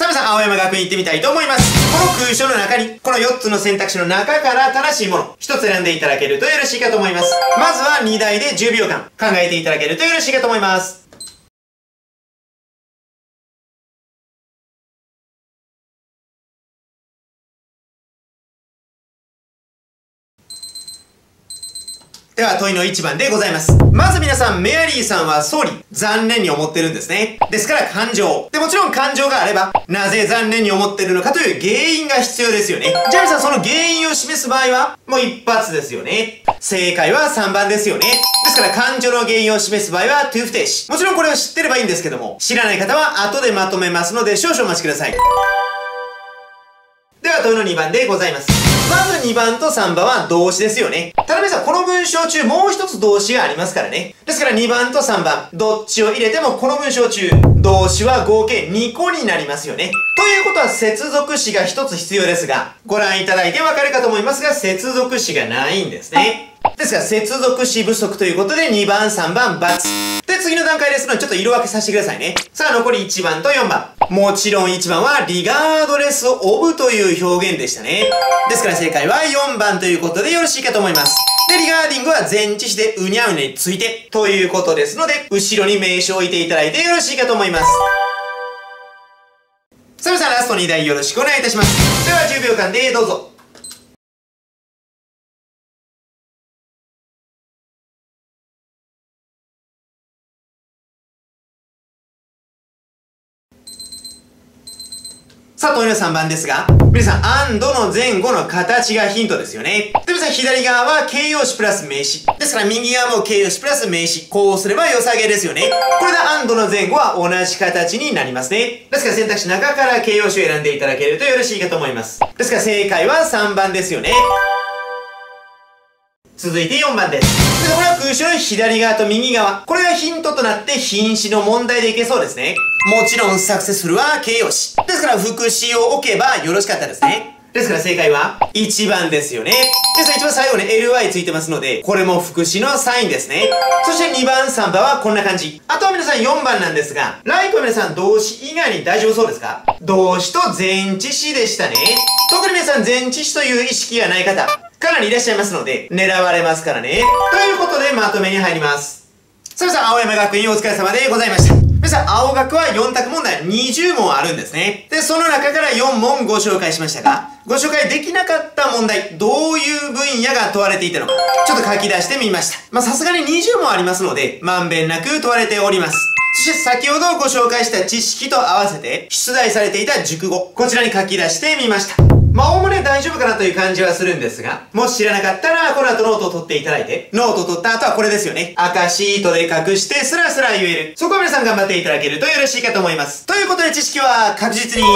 さあ皆さん、青山学院行ってみたいと思います。この空所の中に、この4つの選択肢の中から正しいもの、1つ選んでいただけるとよろしいかと思います。まずは2台で10秒間考えていただけるとよろしいかと思います。では問いの1番でございます。まず皆さん、メアリーさんは総理、残念に思ってるんですね。ですから感情。で、もちろん感情があれば、なぜ残念に思ってるのかという原因が必要ですよね。じゃあ皆さん、その原因を示す場合は、もう一発ですよね。正解は3番ですよね。ですから感情の原因を示す場合は、トゥー不定詞。もちろんこれを知ってればいいんですけども、知らない方は後でまとめますので、少々お待ちください。では問いの2番でございます。まず2番と3番は動詞ですよね。ただ皆さん、この文章中もう一つ動詞がありますからね。ですから2番と3番、どっちを入れてもこの文章中、動詞は合計2個になりますよね。ということは接続詞が1つ必要ですが、ご覧いただいてわかるかと思いますが、接続詞がないんですね。ですが、接続詞不足ということで2番、3番、×。で、次の段階ですので、ちょっと色分けさせてくださいね。さあ、残り1番と4番。もちろん1番は、リガードレスオブという表現でしたね。ですから正解は4番ということでよろしいかと思います。で、リガーディングは前置詞でうにゃうにゃについてということですので、後ろに名称を置いていただいてよろしいかと思います。さあ皆さん、ラスト2題よろしくお願いいたします。では10秒間でどうぞ。さあ、問いの3番ですが、皆さん、アンドの前後の形がヒントですよね。で、皆さん、左側は形容詞プラス名詞。ですから、右側も形容詞プラス名詞。こうすれば良さげですよね。これでアンドの前後は同じ形になりますね。ですから、選択肢中から形容詞を選んでいただけるとよろしいかと思います。ですから、正解は3番ですよね。続いて4番です。で、これは空襲の左側と右側。これがヒントとなって品詞の問題でいけそうですね。もちろんサクセスフルは形容詞。ですから副詞を置けばよろしかったですね。ですから正解は1番ですよね。ですから一番最後に ly ついてますので、これも副詞のサインですね。そして2番、3番はこんな感じ。あとは皆さん4番なんですが、like は皆さん動詞以外に大丈夫そうですか？動詞と前置詞でしたね。特に皆さん前置詞という意識がない方、かなりいらっしゃいますので、狙われますからね。ということでまとめに入ります。さあ皆さん、青山学院お疲れ様でございました。さん、青学は4択問題20問あるんですね。で、その中から4問ご紹介しましたが、ご紹介できなかった問題、どういう分野が問われていたのか、ちょっと書き出してみました。ま、さすがに20問ありますので、まんべんなく問われております。そして先ほどご紹介した知識と合わせて、出題されていた熟語、こちらに書き出してみました。まあ、おおむね大丈夫かなという感じはするんですが、もし知らなかったら、この後ノートを取っていただいて、ノートを取った後はこれですよね。赤シートで隠して、スラスラ言える。そこは皆さん頑張っていただけるとよろしいかと思います。ということで知識は確実に、